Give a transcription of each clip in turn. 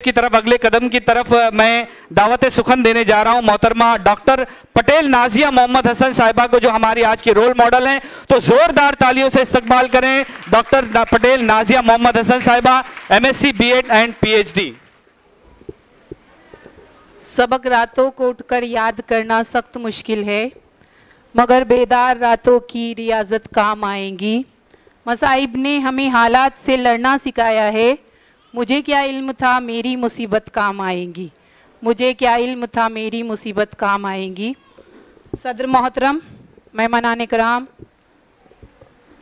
की तरफ़, अगले कदम की तरफ़ मैं दावत सुखन देने जा रहा हूँ। मोहतरमा डॉक्टर पटेल नाजिया मोहम्मद हसन साहिबा को, जो हमारी आज की रोल मॉडल हैं तो जोरदार तालियों से इस्तेमाल करें doctor Patel Nazia Mohammed Hasan sahiba MSc BEd and PhD सबक रातों को उठकर याद करना सख्त मुश्किल है, मगर बेदार रातों की रियाजत काम आएँगी। मसाइब ने हमें हालात से लड़ना सिखाया है मुझे क्या इल्म था, मेरी मुसीबत काम आएँगी। मुझे क्या इल्म था, मेरी मुसीबत काम आएँगी। सदर मोहतरम मेहमान कराम।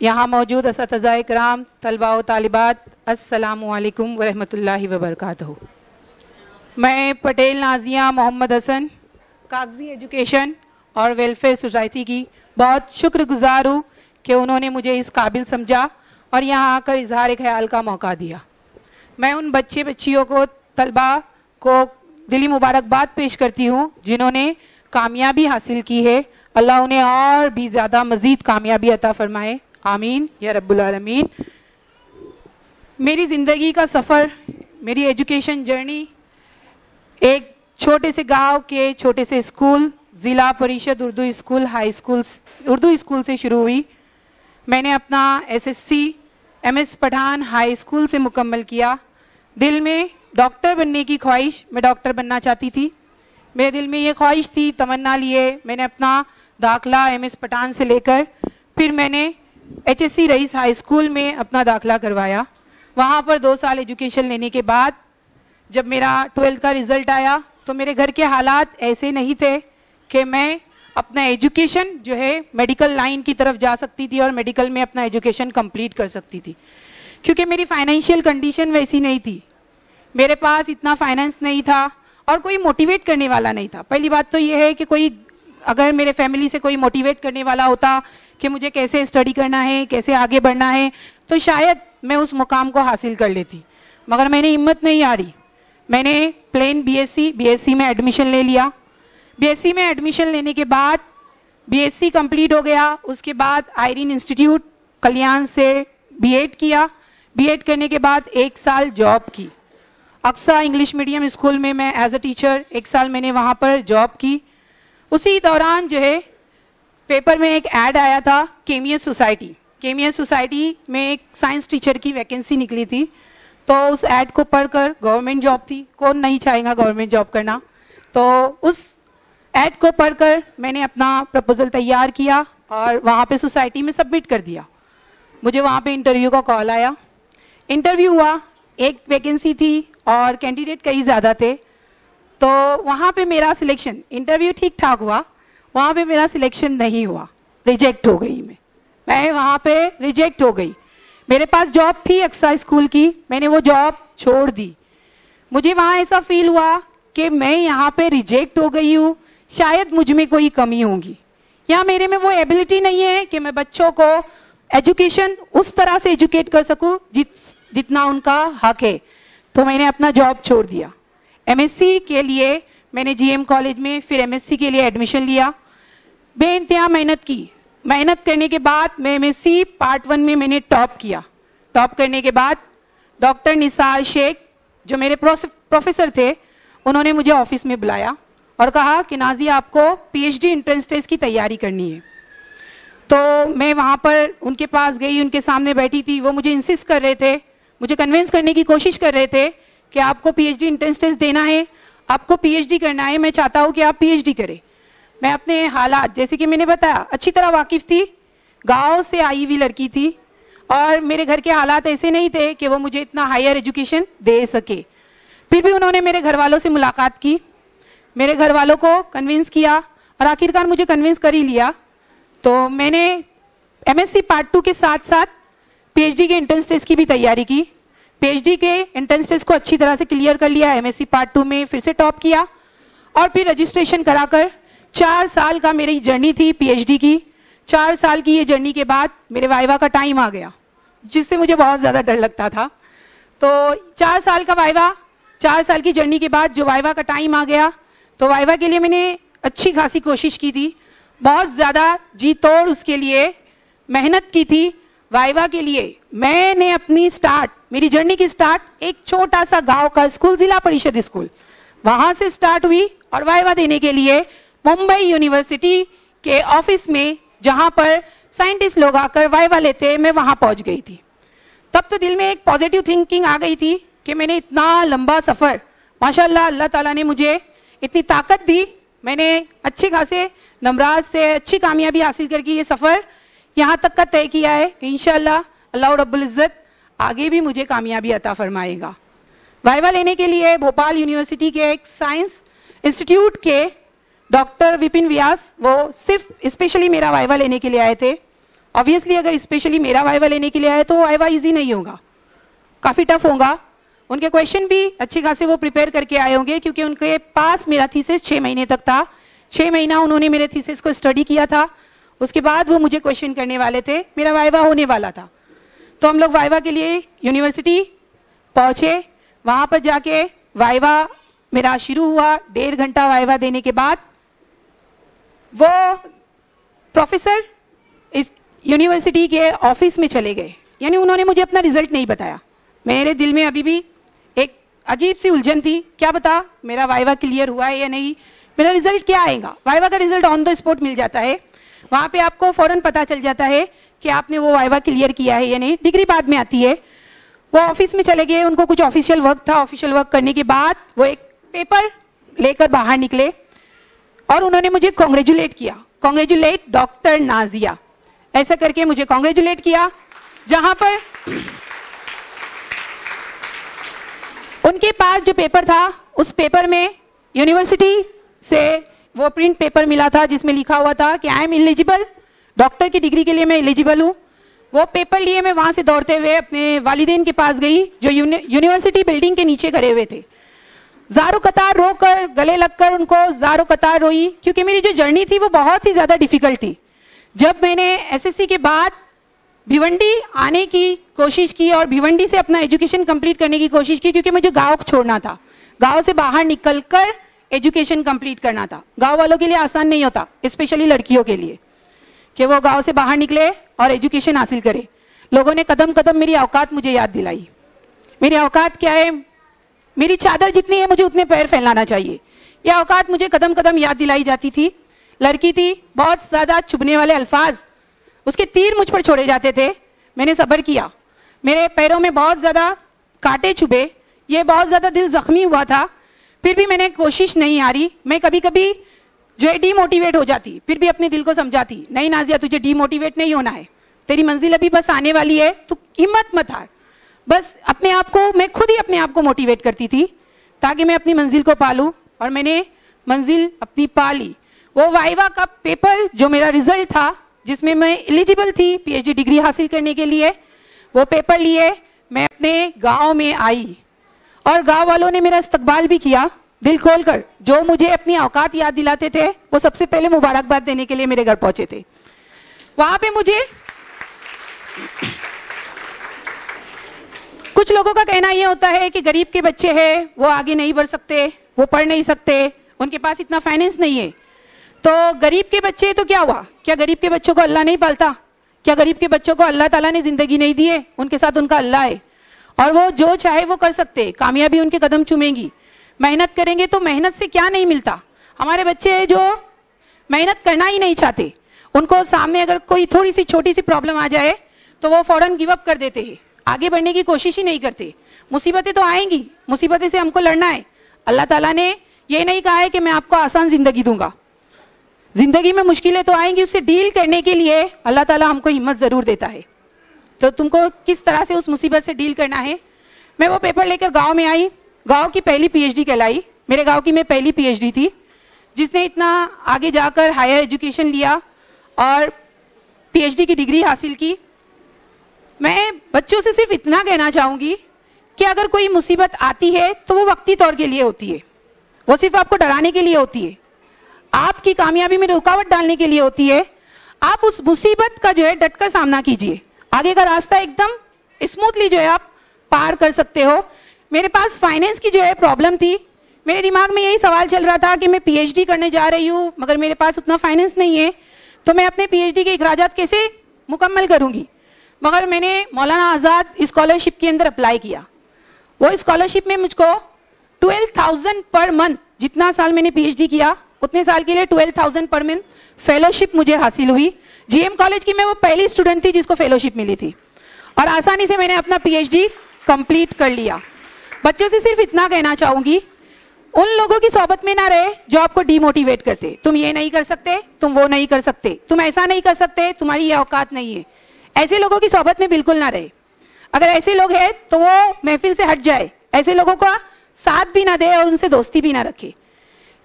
यहाँ मौजूद इस कराम, तलबा व तालिबात असलकम वरहमल वबरक मैं पटेल नाजिया मोहम्मद हसन, कागज़ी एजुकेशन और वेलफेयर सोसाइटी की बहुत शुक्रगुजार हूँ कि उन्होंने मुझे इस काबिल समझा और यहाँ आकर इजहार ख्याल का मौका दिया। मैं उन बच्चे बच्चियों को, तलबा को दिली मुबारकबाद पेश करती हूँ, जिन्होंने कामयाबी हासिल की है। अल्लाह उन्हें और भी ज़्यादा मज़ीद कामयाबी अता फरमाए। आमीन, या रब्बुल मेरी ज़िंदगी का सफ़र, मेरी एजुकेशन जर्नी, एक छोटे से गाँव के छोटे से school, Zila Parishad Urdu school, high school Urdu school से शुरू हुई। मैंने अपना SSC, MS Pathan high school से मुकम्मल किया। दिल में डॉक्टर बनने की ख्वाहिश मैं डॉक्टर बनना चाहती थी। मेरे दिल में ये ख्वाहिश थी, तमन्ना लिए, मैंने अपना दाखला एम एस पठान से लेकर फिर मैंने H S C Rais high school में अपना दाखला करवाया। वहाँ पर दो साल एजुकेशन लेने के बाद जब मेरा ट्वेल्थ का रिज़ल्ट आया तो मेरे घर के हालात ऐसे नहीं थे कि मैं अपना एजुकेशन जो है मेडिकल लाइन की तरफ़ जा सकती थी और मेडिकल में अपना एजुकेशन कंप्लीट कर सकती थी। क्योंकि मेरी फाइनेंशियल कंडीशन वैसी नहीं थी। मेरे पास इतना फाइनेंस नहीं था और कोई मोटिवेट करने वाला नहीं था। पहली बात तो ये है कि कोई, अगर मेरे फैमिली से कोई मोटिवेट करने वाला होता कि मुझे कैसे स्टडी करना है, कैसे आगे बढ़ना है तो शायद मैं उस मुकाम को हासिल कर लेती। मगर मैंने हिम्मत नहीं रही मैंने प्लेन बीएससी बीएससी में एडमिशन ले लिया। बीएससी में एडमिशन लेने के बाद बीएससी कंप्लीट हो गया। उसके बाद आयरिन इंस्टीट्यूट कल्याण से बीएड किया। बीएड करने के बाद एक साल जॉब की। अक्सा इंग्लिश मीडियम स्कूल में मैं एज अ टीचर एक साल मैंने वहाँ पर जॉब की। उसी दौरान जो है पेपर में एक ऐड आया था केमियस सोसाइटी केमियस सोसाइटी में एक साइंस टीचर की वैकेंसी निकली थी। तो उस ऐड को पढ़कर गवर्नमेंट जॉब थी। कौन नहीं चाहेगा गवर्नमेंट जॉब करना। तो उस ऐड को पढ़कर मैंने अपना प्रपोजल तैयार किया और वहाँ पे सोसाइटी में सबमिट कर दिया। मुझे वहाँ पे इंटरव्यू का कॉल आया। इंटरव्यू हुआ, एक वैकेंसी थी और कैंडिडेट कई ज़्यादा थे। तो वहाँ पे मेरा सिलेक्शन इंटरव्यू ठीक ठाक हुआ, वहाँ पे मेरा सिलेक्शन नहीं हुआ। रिजेक्ट हो गई मैं। मैं वहाँ पे रिजेक्ट हो गई। मेरे पास जॉब थी अक्सा स्कूल की, मैंने वो जॉब छोड़ दी। मुझे वहाँ ऐसा फील हुआ कि मैं यहाँ पे रिजेक्ट हो गई हूँ, शायद मुझमें कोई कमी होगी। या मेरे में वो एबिलिटी नहीं है कि मैं बच्चों को एजुकेशन उस तरह से एजुकेट कर सकूँ, जित जितना उनका हक है। तो मैंने अपना जॉब छोड़ दिया। एमएससी के लिए मैंने जीएम कॉलेज में फिर एमएससी के लिए एडमिशन लिया। बे मेहनत की। मेहनत करने के बाद मैं एमएससी पार्ट वन में मैंने टॉप किया। टॉप करने के बाद डॉक्टर निसार शेख, जो मेरे प्रोफेसर थे, उन्होंने मुझे ऑफ़िस में बुलाया और कहा कि नाजी आपको पीएचडी एंट्रेंस टेस्ट की तैयारी करनी है। तो मैं वहाँ पर उनके पास गई, उनके सामने बैठी थी। वो मुझे इंसिस्ट कर रहे थे मुझे कन्विंस करने की कोशिश कर रहे थे कि आपको पीएचडी एंट्रेंस टेस्ट देना है, आपको पीएचडी करना है, मैं चाहता हूँ कि आप पीएचडी करें। मैं अपने हालात, जैसे कि मैंने बताया, अच्छी तरह वाकिफ थी, गाँव से आई हुई लड़की थी, और मेरे घर के हालात ऐसे नहीं थे कि वो मुझे इतना हायर एजुकेशन दे सके। फिर भी उन्होंने मेरे घर वालों से मुलाकात की, मेरे घर वालों को कन्विंस किया, और आखिरकार मुझे कन्विंस कर ही लिया। तो मैंने एमएससी पार्ट टू के साथ साथ पीएचडी के एंट्रेंस टेस्ट की भी तैयारी की। पीएचडी के एंट्रेंस टेस्ट को अच्छी तरह से क्लियर कर लिया एमएससी पार्ट टू में फिर से टॉप किया और फिर रजिस्ट्रेशन कराकर चार साल का मेरी जर्नी थी पीएचडी की। चार साल की ये जर्नी के बाद मेरे वाइवा का टाइम आ गया, जिससे मुझे बहुत ज़्यादा डर लगता था। तो चार साल का वाइवा चार साल की जर्नी के बाद जो वाइवा का टाइम आ गया तो वाइवा के लिए मैंने अच्छी खासी कोशिश की थी। बहुत ज़्यादा जी तोड़ उसके लिए मेहनत की थी वाइवा के लिए मैंने अपनी स्टार्ट, मेरी जर्नी की स्टार्ट एक छोटा सा गाँव का स्कूल, जिला परिषद स्कूल। वहाँ से स्टार्ट हुई और वाइवा देने के लिए मुंबई यूनिवर्सिटी के ऑफ़िस में, जहाँ पर साइंटिस्ट लोग आकर वाइवा लेते, मैं वहाँ पहुँच गई थी। तब तो दिल में एक पॉजिटिव थिंकिंग आ गई थी कि मैंने इतना लंबा सफ़र, माशाल्लाह, अल्लाह ताला ने मुझे इतनी ताकत दी। मैंने अच्छे खासे, नमराज से अच्छी कामयाबी हासिल करके ये सफ़र यहाँ तक का तय किया है इनशाला अल्लाह रब्बुल इज़्ज़त आगे भी मुझे कामयाबी अता फरमाएगा। वाइवा लेने के लिए भोपाल यूनिवर्सिटी के एक साइंस इंस्टीट्यूट के डॉक्टर विपिन व्यास, वो सिर्फ़ स्पेशली मेरा वाइवा लेने के लिए आए थे। ऑब्वियसली अगर स्पेशली मेरा वाइवा लेने के लिए आए तो वाइवा इजी नहीं होगा। काफ़ी टफ होगा। उनके क्वेश्चन भी अच्छे खासे वो प्रिपेयर करके आए होंगे क्योंकि उनके पास मेरा थीसिस छः महीने तक था। छः महीना उन्होंने मेरे थीसिस को स्टडी किया था। उसके बाद वो मुझे क्वेश्चन करने वाले थे। मेरा वाइवा होने वाला था। तो हम लोग वाइवा के लिए यूनिवर्सिटी पहुँचे। वहाँ पर जाके वाइवा मेरा शुरू हुआ डेढ़ घंटा वाइवा देने के बाद। वो प्रोफेसर इस यूनिवर्सिटी के ऑफ़िस में चले गए। यानी उन्होंने मुझे अपना रिज़ल्ट नहीं बताया। मेरे दिल में अभी भी एक अजीब सी उलझन थी। क्या बता मेरा वाइवा क्लियर हुआ है या नहीं। मेरा रिज़ल्ट क्या आएगा? वाइवा का रिज़ल्ट ऑन द स्पॉट मिल जाता है। वहाँ पे आपको फ़ौरन पता चल जाता है कि आपने वो वाइवा क्लियर किया है या नहीं। डिग्री बाद में आती है। वो ऑफ़िस में चले गए, उनको कुछ ऑफिशियल वर्क था। ऑफिशियल वर्क करने के बाद वो एक पेपर लेकर बाहर निकले और उन्होंने मुझे कॉन्ग्रेचुलेट किया। कॉन्ग्रेचुलेट डॉक्टर नाजिया ऐसा करके मुझे कॉन्ग्रेचुलेट किया, जहाँ पर उनके पास जो पेपर था, उस पेपर में यूनिवर्सिटी से वो प्रिंट पेपर मिला था जिसमें लिखा हुआ था कि आई एम एलिजिबल डॉक्टर की डिग्री के लिए मैं इलिजिबल हूँ. वो पेपर लिए मैं वहाँ से दौड़ते हुए अपने वालिदेन के पास गई, जो यूनिवर्सिटी बिल्डिंग के नीचे खड़े हुए थे। जारो कतार रो कर गले लगकर उनको जारो कतार रोई, क्योंकि मेरी जो जर्नी थी वो बहुत ही ज़्यादा डिफ़िकल्ट थी। जब मैंने एसएससी के बाद भिवंडी आने की कोशिश की और भिवंडी से अपना एजुकेशन कंप्लीट करने की कोशिश की, क्योंकि मुझे गाँव छोड़ना था। गाँव से बाहर निकलकर एजुकेशन कंप्लीट करना था। गाँव वालों के लिए आसान नहीं होता स्पेशली लड़कियों के लिए, कि वो गाँव से बाहर निकले और एजुकेशन हासिल करे। लोगों ने कदम कदम मेरी औकात मुझे याद दिलाई। मेरी औकात क्या है? मेरी चादर जितनी है मुझे उतने पैर फैलाना चाहिए। यह औकात मुझे कदम कदम याद दिलाई जाती थी। लड़की थी, बहुत ज़्यादा चुभने वाले अल्फाज, उसके तीर मुझ पर छोड़े जाते थे। मैंने सब्र किया। मेरे पैरों में बहुत ज़्यादा कांटे चुभे ये बहुत ज़्यादा दिल जख्मी हुआ था। फिर भी मैंने कोशिश नहीं हारी। मैं कभी कभी जो है डीमोटिवेट हो जाती, फिर भी अपने दिल को समझाती, नहीं नाजिया, तुझे डीमोटिवेट नहीं होना है। तेरी मंजिल अभी बस आने वाली है तो हिम्मत मत हार। बस अपने आप को, मैं खुद ही अपने आप को मोटिवेट करती थी, ताकि मैं अपनी मंजिल को पालूँ, और मैंने मंजिल अपनी पा ली वो वाइवा का पेपर जो मेरा रिज़ल्ट था, जिसमें मैं एलिजिबल थी पीएचडी डिग्री हासिल करने के लिए, वो पेपर लिए मैं अपने गाँव में आई। और गाँव वालों ने मेरा इस्तकबाल भी किया। दिल खोलकर, जो मुझे अपनी औकात याद दिलाते थे, वो सबसे पहले मुबारकबाद देने के लिए मेरे घर पहुँचे थे। वहाँ पे मुझे कुछ लोगों का कहना यह होता है कि गरीब के बच्चे हैं, वो आगे नहीं बढ़ सकते, वो पढ़ नहीं सकते, उनके पास इतना फाइनेंस नहीं है। तो गरीब के बच्चे तो क्या हुआ? क्या गरीब के बच्चों को अल्लाह नहीं पालता? क्या गरीब के बच्चों को अल्लाह ताला ने ज़िंदगी नहीं दी है? उनके साथ उनका अल्लाह है। और वो जो चाहे वो कर सकते, कामयाबी उनके कदम चुमेंगी। मेहनत करेंगे तो मेहनत से क्या नहीं मिलता? हमारे बच्चे जो मेहनत करना ही नहीं चाहते, उनको सामने अगर कोई थोड़ी सी छोटी सी प्रॉब्लम आ जाए तो वो फ़ौरन गिव अप कर देते हैं। आगे बढ़ने की कोशिश ही नहीं करते। मुसीबतें तो आएँगी, मुसीबतें से हमको लड़ना है। अल्लाह ताला ने ये नहीं कहा है कि मैं आपको आसान ज़िंदगी दूँगा। ज़िंदगी में मुश्किलें तो आएँगी उससे डील करने के लिए अल्लाह ताला हमको हिम्मत ज़रूर देता है। तो तुमको किस तरह से उस मुसीबत से डील करना है? मैं वो पेपर लेकर गाँव में आई, गाँव की पहली पीएचडी कहलाई। मेरे गाँव की मैं पहली पीएचडी थी, जिसने इतना आगे जाकर हायर एजुकेशन लिया और पीएचडी की डिग्री हासिल की। मैं बच्चों से सिर्फ़ इतना कहना चाहूँगी कि अगर कोई मुसीबत आती है तो वो वक्ती तौर के लिए होती है। वो सिर्फ़ आपको डराने के लिए होती है। आपकी कामयाबी में रुकावट डालने के लिए होती है। आप उस मुसीबत का जो है डटकर सामना कीजिए। आगे का रास्ता एकदम स्मूथली जो है आप पार कर सकते हो। मेरे पास फाइनेंस की जो है प्रॉब्लम थी। मेरे दिमाग में यही सवाल चल रहा था कि मैं पीएचडी करने जा रही हूँ, मगर मेरे पास उतना फाइनेंस नहीं है तो मैं अपने पीएचडी के अखराज कैसे मुकम्मल करूँगी? मगर मैंने मौलाना आज़ाद स्कॉलरशिप के अंदर अप्लाई किया। वो स्कॉलरशिप में मुझको ट्वेल्व थाउज़ेंड पर मंथ जितना साल मैंने पीएचडी किया, उतने साल के लिए ट्वेल्व थाउज़ेंड पर मंथ फेलोशिप मुझे हासिल हुई। जीएम कॉलेज की मैं वो पहली स्टूडेंट थी जिसको फेलोशिप मिली थी। और आसानी से मैंने अपना पीएचडी कंप्लीट कर लिया। बच्चों से सिर्फ़ इतना कहना चाहूँगी, उन लोगों की सोबत में ना रहे जो आपको डिमोटिवेट करते। तुम ये नहीं कर सकते, तुम वो नहीं कर सकते। तुम ऐसा नहीं कर सकते, तुम्हारी ये औकात नहीं है। ऐसे लोगों की सोबत में बिल्कुल ना रहे। अगर ऐसे लोग हैं तो वो महफिल से हट जाए। ऐसे लोगों का साथ भी ना दे और उनसे दोस्ती भी ना रखे।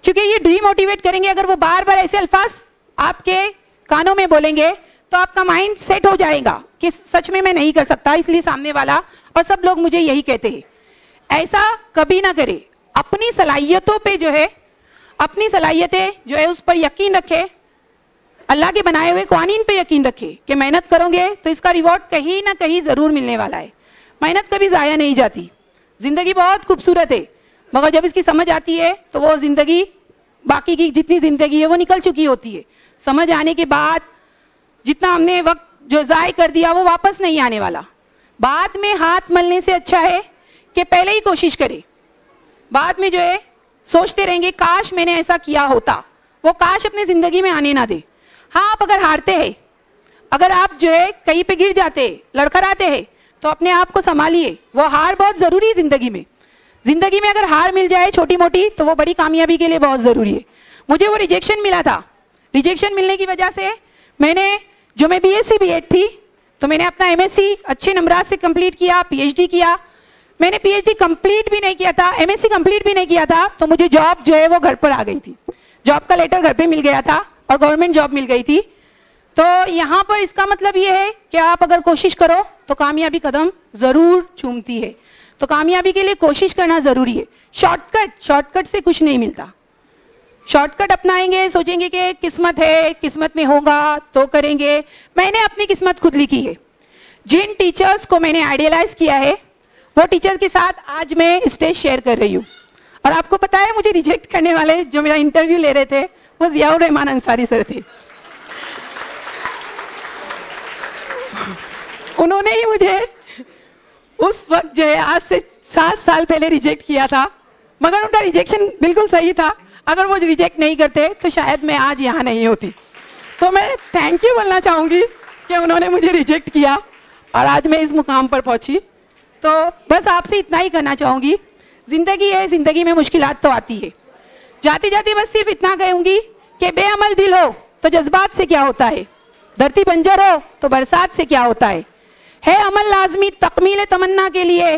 क्योंकि ये डिमोटिवेट करेंगे अगर वो बार बार ऐसे अल्फाज आपके कानों में बोलेंगे तो आपका माइंड सेट हो जाएगा कि सच में मैं नहीं कर सकता, इसलिए सामने वाला और सब लोग मुझे यही कहते हैं। ऐसा कभी ना करे। अपनी सलाहियतों पे जो है, अपनी सलाहियतें जो है उस पर यकीन रखे। अल्लाह के बनाए हुए कानून पे यकीन रखे कि मेहनत करोगे तो इसका रिवॉर्ड कहीं ना कहीं ज़रूर मिलने वाला है। मेहनत कभी जाया नहीं जाती। ज़िंदगी बहुत खूबसूरत है, मगर जब इसकी समझ आती है तो वो ज़िंदगी, बाकी की जितनी ज़िंदगी है, वो निकल चुकी होती है। समझ आने के बाद जितना हमने वक्त जो ज़ाय कर दिया, वो वापस नहीं आने वाला। बाद में हाथ मलने से अच्छा है कि पहले ही कोशिश करें। बाद में जो है, सोचते रहेंगे, काश मैंने ऐसा किया होता। वो काश अपने ज़िंदगी में आने ना दे। हाँ आप अगर हारते हैं, अगर आप जो है कहीं पे गिर जाते, लड़खड़ाते हैं तो अपने आप को संभालिए। वो हार बहुत ज़रूरी है ज़िंदगी में। ज़िंदगी में अगर हार मिल जाए छोटी मोटी तो वो बड़ी कामयाबी के लिए बहुत ज़रूरी है। मुझे वो रिजेक्शन मिला था। रिजेक्शन मिलने की वजह से मैंने, जो मैं बीएससी बीएड थी तो मैंने अपना एमएससी अच्छे नंबरात से कंप्लीट किया पीएचडी किया। मैंने पीएचडी कंप्लीट भी नहीं किया था एमएससी कंप्लीट भी नहीं किया था तो मुझे जॉब जो है वो घर पर आ गई थी। जॉब का लेटर घर पे मिल गया था और गवर्नमेंट जॉब मिल गई थी। तो यहाँ पर इसका मतलब ये है, कि आप अगर कोशिश करो तो कामयाबी कदम ज़रूर चूमती है। तो कामयाबी के लिए कोशिश करना ज़रूरी है। शॉर्टकट शॉर्टकट से कुछ नहीं मिलता। शॉर्टकट अपनाएँगे, सोचेंगे कि किस्मत है, किस्मत में होगा तो करेंगे। मैंने अपनी किस्मत खुद लिखी है। जिन टीचर्स को मैंने आइडियलाइज किया है, वो टीचर्स के साथ आज मैं स्टेज शेयर कर रही हूँ। और आपको पता है, मुझे रिजेक्ट करने वाले जो मेरा इंटरव्यू ले रहे थे, वो जियाउर रहमान अंसारी सर थे। उन्होंने ही मुझे उस वक्त जो है, आज से सात साल पहले रिजेक्ट किया था, मगर उनका रिजेक्शन बिल्कुल सही था। अगर वो रिजेक्ट नहीं करते तो शायद मैं आज यहाँ नहीं होती। तो मैं थैंक यू बोलना चाहूँगी कि उन्होंने मुझे रिजेक्ट किया और आज मैं इस मुकाम पर पहुँची। तो बस आपसे इतना ही करना चाहूँगी, ज़िंदगी है, ज़िंदगी में मुश्किल तो आती है। जाती जाती बस सिर्फ़ इतना कहूँगी कि बेअमल दिल हो तो जज्बात से क्या होता है? धरती बंजर हो तो बरसात से क्या होता है? है अमल लाजमी तकमील तमन्ना के लिए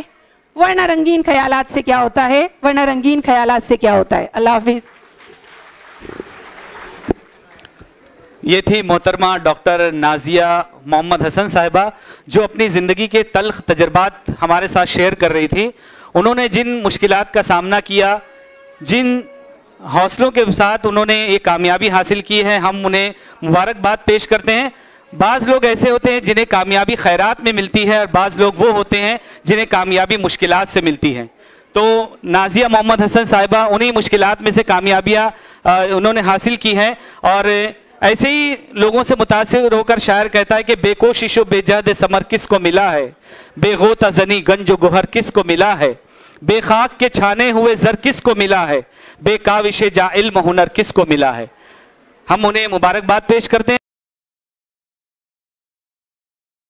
वरना रंगीन ख्यालात से क्या होता है? वरना रंगीन ख्यालात से क्या होता है? अल्लाह हाफिज। ये थी मोहतरमा डॉक्टर नाजिया मोहम्मद हसन साहिबा, जो अपनी ज़िंदगी के तलख तजर्बात हमारे साथ शेयर कर रही थी। उन्होंने जिन मुश्किलात का सामना किया, जिन हौसलों के साथ उन्होंने ये कामयाबी हासिल की है, हम उन्हें मुबारकबाद पेश करते हैं। बाज़ लोग ऐसे होते हैं जिन्हें कामयाबी खैरात में मिलती है और बाज़ लोग वो होते हैं जिन्हें कामयाबी मुश्किल से मिलती है। तो नाजिया मोहम्मद हसन साहिबा, उन्हीं मुश्किलात में से कामयाबियाँ उन्होंने हासिल की हैं और ऐसे ही लोगों से मुतासर होकर शायर कहता है कि बेकोशिश बेजाद समर किस को मिला है? बेगोता जनी गंज गुहर किस को मिला है? बेखाक के छाने हुए जर किस को मिला है? बेकाविश जा इल्म हुनर किस को मिला है? हम उन्हें मुबारकबाद पेश करते हैं।